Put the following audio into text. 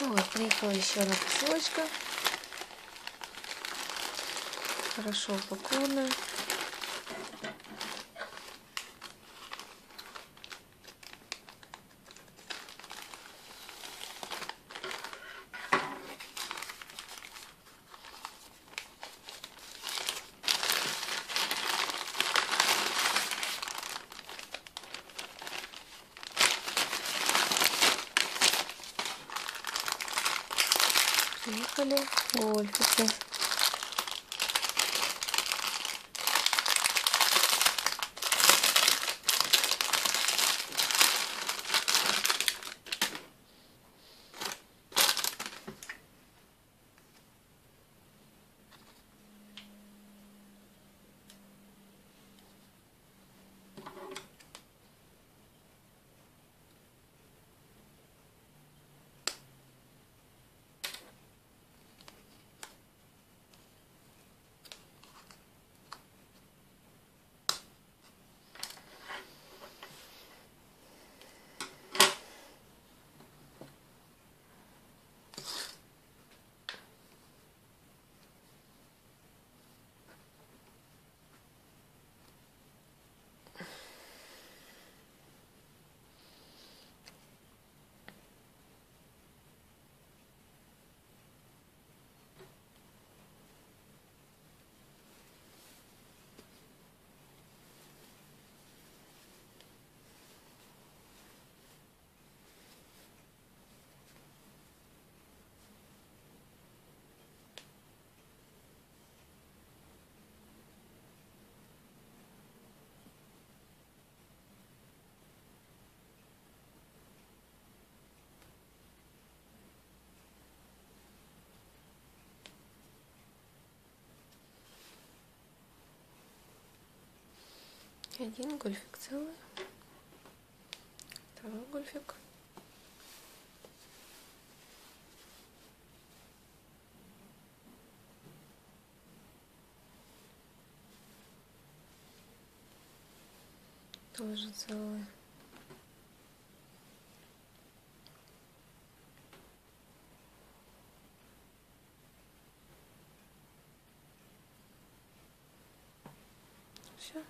Вот, приехала еще одна посылочка. Хорошо упакованная. Приехали гольфики. Один гольфик целый. Второй гольфик. Тоже целый. Все.